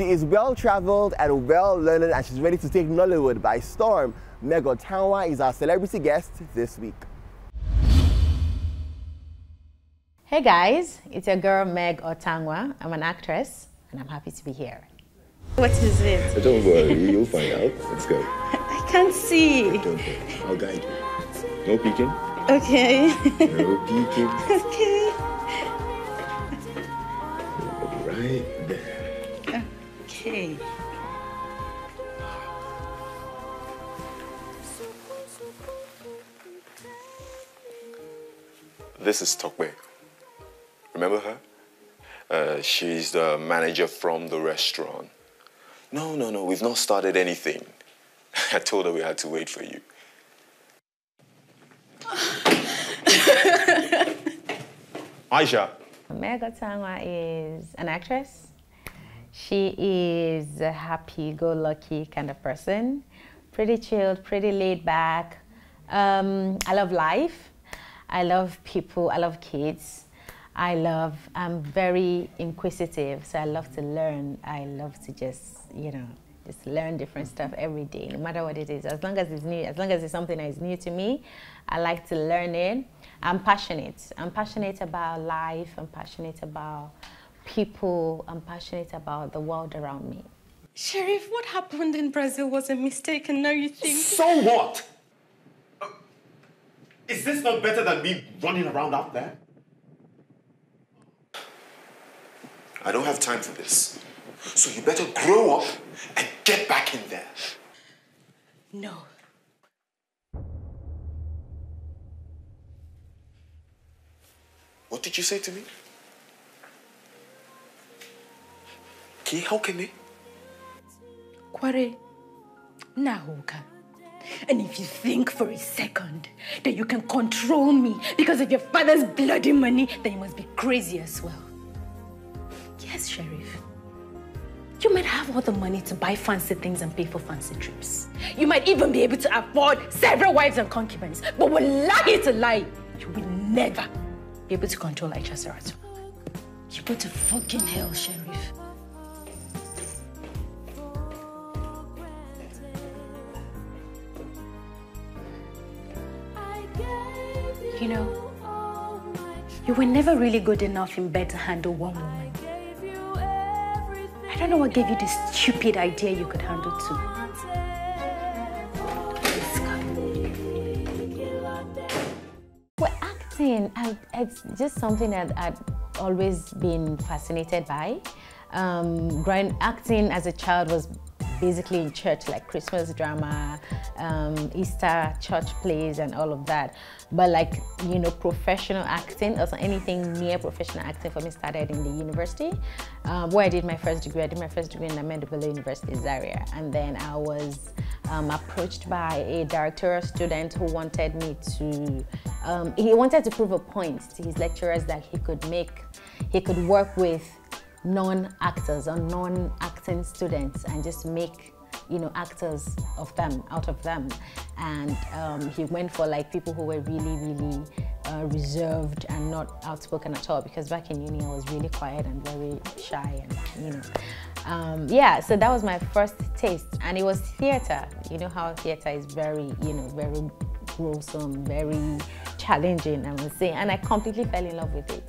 She is well-traveled and well-learned and she's ready to take Nollywood by storm. Meg Otanwa is our celebrity guest this week. Hey guys, it's your girl Meg Otanwa. I'm an actress and I'm happy to be here. What is it? Don't worry, you'll find out. Let's go. I can't see. Don't worry, I'll guide you. No peeking. Okay. No peeking. okay. Right there. Okay. This is Tokwe. Remember her? Uh, she's the manager from the restaurant. No, no, no, we've not started anything. I told her we had to wait for you. Aisha. Meg Otanwa is an actress. She is a happy-go-lucky kind of person. Pretty chilled, pretty laid back. Um, I love life. I love people. I love kids. I love, I'm very inquisitive, so I love to learn. I love to just, you know, just learn different stuff every day, no matter what it is. As long as it's new, as long as it's something that is new to me, I like to learn it. I'm passionate. I'm passionate about life. I'm passionate about people. I'm passionate about the world around me. Sheriff, what happened in Brazil was a mistake and now you think... So what? Uh, is this not better than me running around out there? I don't have time for this. So you better grow up and get back in there. No. What did you say to me? Ki me? Kware, Nahoka. And if you think for a second that you can control me because of your father's bloody money, then you must be crazy as well. Yes, Sheriff. You might have all the money to buy fancy things and pay for fancy trips. You might even be able to afford several wives and concubines. But we're lucky to lie, you will never be able to control Aisha Sarato. You go to fucking hell, Sheriff. You know, you were never really good enough in bed to handle one woman. I don't know what gave you this stupid idea you could handle two. Well, acting, it's just something that I've always been fascinated by. Um, acting as a child was basically in church, like Christmas drama, um, Easter church plays and all of that. But like, you know, professional acting, or anything near professional acting for me started in the university, um, where I did my first degree. I did my first degree in Ahmadu Bello University, Zaria. And then I was um, approached by a directorial student who wanted me to, um, he wanted to prove a point to his lecturers that he could make, he could work with non-actors or non-acting students and just make you know actors of them out of them. And um, he went for like people who were really really uh, reserved and not outspoken at all because back in uni I was really quiet and very shy and you know. Um, yeah so that was my first taste. And it was theater. You know how theater is very you know very gruesome very challenging I would say. And I completely fell in love with it.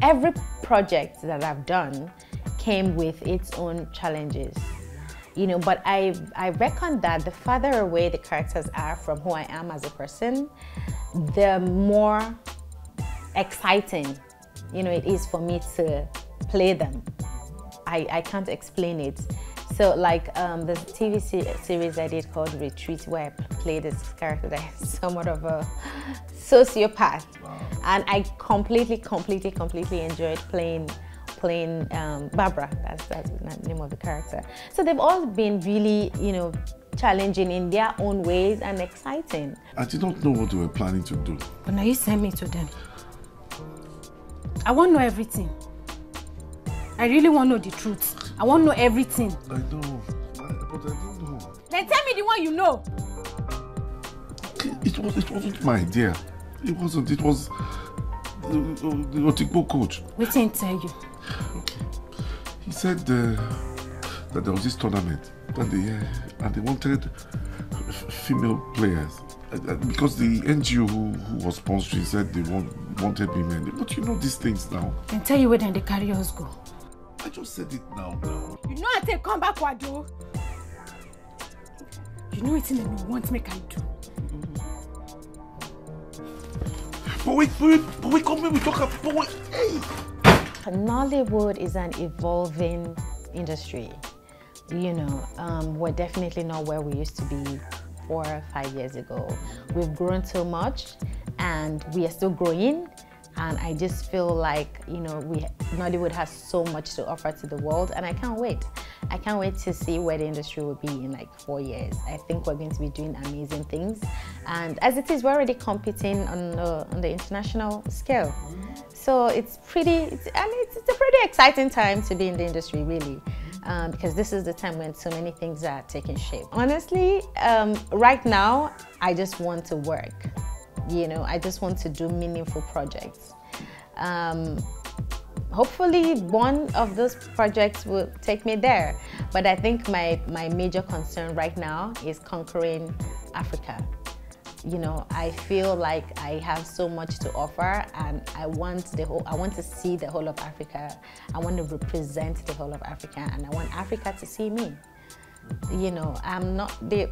Every project that I've done came with its own challenges. You know, but I, I reckon that the farther away the characters are from who I am as a person, the more exciting, you know, it is for me to play them. I, I can't explain it. So like um, the TV series I did called Retreat where I played this character that is somewhat of a sociopath. Wow. And I completely, completely, completely enjoyed playing playing um, Barbara, that's, that's the name of the character. So they've all been really, you know, challenging in their own ways and exciting. I did not know what you were planning to do. But now you send me to them. I want to know everything. I really want to know the truth. I want to know everything. I know, I, but I don't know. Then tell me the one you know. It, it, was, it wasn't my idea. It wasn't. It was the, the Otukpo coach. What did he tell you? He said uh, that there was this tournament, and they, uh, and they wanted female players. Uh, uh, because the NGO who, who was sponsoring said they want, wanted women. But you know these things now. And tell you where then the carry us go. I just said it now, now. You know I take come back, Wado. You know it's in the want make I do. But wait, but wait, but wait, come here, we talk about, but wait, hey! Nollywood is an evolving industry. You know, um, we're definitely not where we used to be four or five years ago. We've grown so much and we are still growing. And I just feel like, you know, we Nollywood has so much to offer to the world and I can't wait. I can't wait to see where the industry will be in like four years. I think we're going to be doing amazing things. And as it is, we're already competing on the, on the international scale. So it's pretty, it's, and it's, it's a pretty exciting time to be in the industry, really. Um, because this is the time when so many things are taking shape. Honestly, um, right now, I just want to work. You know, I just want to do meaningful projects. Um, hopefully one of those projects will take me there. But I think my, my major concern right now is conquering Africa. You know, I feel like I have so much to offer and I want the whole, I want to see the whole of Africa. I want to represent the whole of Africa and I want Africa to see me. You know, I'm not the,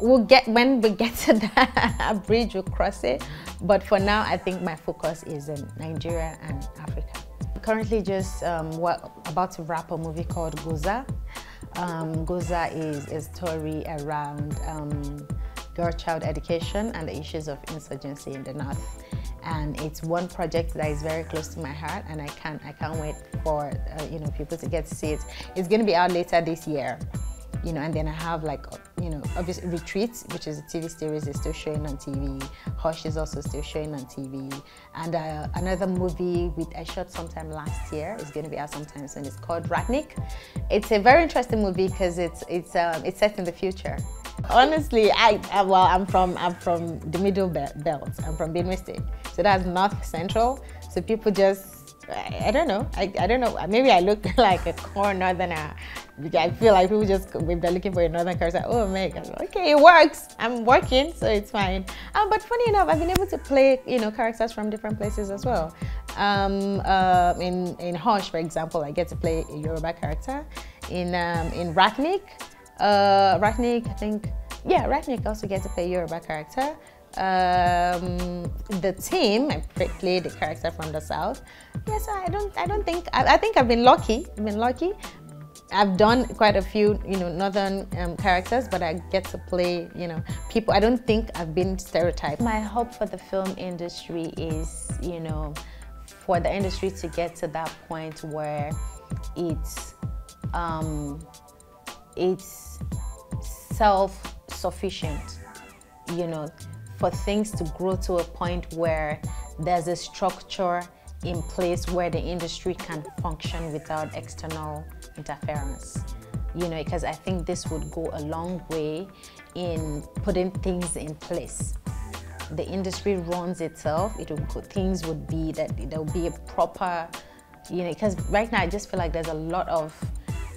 we'll get, when we get to that bridge, we'll cross it. But for now, I think my focus is in Nigeria and Africa currently just um, about to wrap a movie called Goza. Um, Goza is a story around um, girl-child education and the issues of insurgency in the north. And it's one project that is very close to my heart, and I can't I can't wait for uh, you know people to get to see it. It's going to be out later this year you know, and then I have like, you know, obviously Retreats, which is a TV series, is still showing on TV. Hush is also still showing on TV. And uh, another movie with I shot sometime last year is going to be out sometime soon. It's called Ratnik. It's a very interesting movie because it's it's um, it's set in the future. Honestly, I, I, well, I'm from I'm from the middle belt. I'm from Benue State, so that's North Central. So people just I, don't know. I, I don't know. Maybe I look like a core northerner. I feel like people just, if they're looking for a northern character, oh, Meg, okay, it works. I'm working, so it's fine. Um, but funny enough, I've been able to play, you know, characters from different places as well. Um, uh, in, in Hush, for example, I get to play a Yoruba character. In, um, in Ratnik, uh, Ratnik, I think, yeah, Ratnik also gets to play Yoruba character um, the team. I played the character from the south. Yes, I don't. I don't think. I, I, think I've been lucky. I've been lucky. I've done quite a few, you know, northern um, characters, but I get to play, you know, people. I don't think I've been stereotyped. My hope for the film industry is, you know, for the industry to get to that point where it's um, it's self-sufficient. You know, for things to grow to a point where there's a structure in place where the industry can function without external interference. You know, because I think this would go a long way in putting things in place. The industry runs itself. It things would be that there will be a proper, you know, because right now I just feel like there's a lot of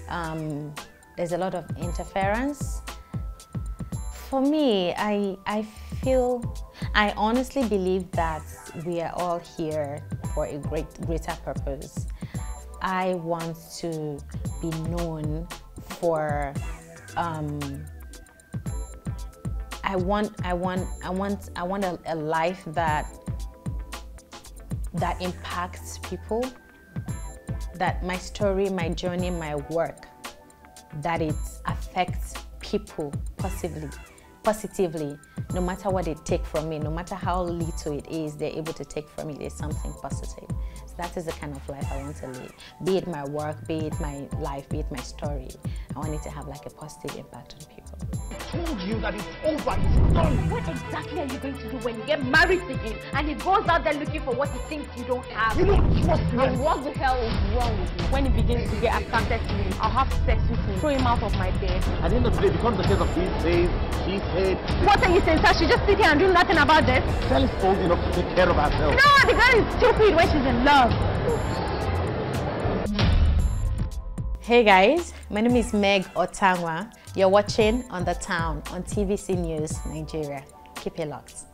um, there's a lot of interference. For me, I I feel, I honestly believe that we are all here for a great, greater purpose. I want to be known for, um, I want, I want, I want, I want a, a life that, that impacts people, that my story, my journey, my work, that it affects people positively positively, no matter what they take from me, no matter how little it is, they're able to take from it is something positive. So that is the kind of life I want to live. Be it my work, be it my life, be it my story. I want it to have like a positive impact on people told you that it's over, it's done. What exactly are you going to do when you get married to him and he goes out there looking for what he thinks you don't have? You don't trust me. And what the hell is wrong with you? When he begins to get attracted to me, I'll have sex with him, throw him out of my bed. At the end of the day, it becomes a case of he's paid, she's paid. What are you saying, sir? She just sit here and do nothing about this? Sally's old enough to take care of herself. No, the girl is stupid when she's in love. Hey guys, my name is Meg Otanwa. You're watching On the Town on TVC News Nigeria. Keep it locked.